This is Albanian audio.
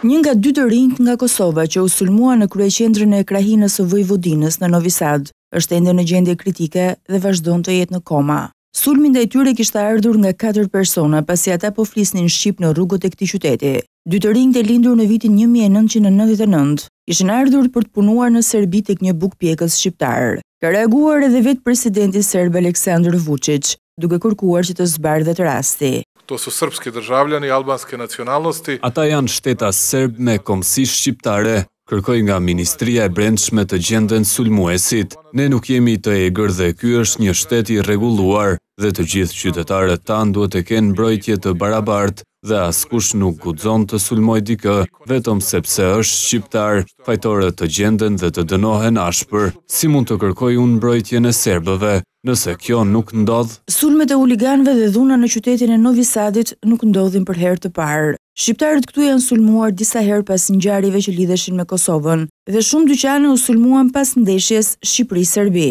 Një nga dy të rinjtë nga Kosova që u sulmua në kryeqendrën e krahinës së Vojvodinës në Novi Sad është ende në gjendje kritike dhe vazhdon të jetë në koma. Sulmi ndaj tyre kishte ardhur nga katër persona pasi ata po flisnin shqip në rrugët e këtij qyteti. Dy të rinjtë e lindur në vitin një mijë e nëntëqind e nëntëdhjetë e nëntë kishin ardhur për të punuar në Serbi tek një bukëpjekës shqiptar. Ka reaguar edhe vetë presidenti serb Aleksandër Vuçiç. duke kërkuar që të zbardhet rasti. To su srpski državljani, albanske nacionalnosti. Ata janë shtetas serbë me kombësi shqiptare. Kërkoj nga Ministria e Brendshme të gjenden sulmuesit. Ne nuk jemi të egër dhe ky është një shtet i rregulluar dhe të gjithë qytetarët tanë duhet të kenë mbrojtje të barabartë. dhe askush nuk guxon të sulmojë dikë vetëm sepse është shqiptar, fajtorët të gjenden dhe të dënohen ashpër. Si mund të kërkoj unë mbrojtjen e serbëve, nëse kjo nuk ndodh? Sulmet e huliganëve dhe dhuna në qytetin e Novi Sadit nuk ndodhin për herë të parë. Shqiptarët këtu janë sulmuar disa herë pas ngjarjeve që lidheshin me Kosovën dhe shumë dyqane u sulmuan pas ndeshjes Shqipëri-Serbi.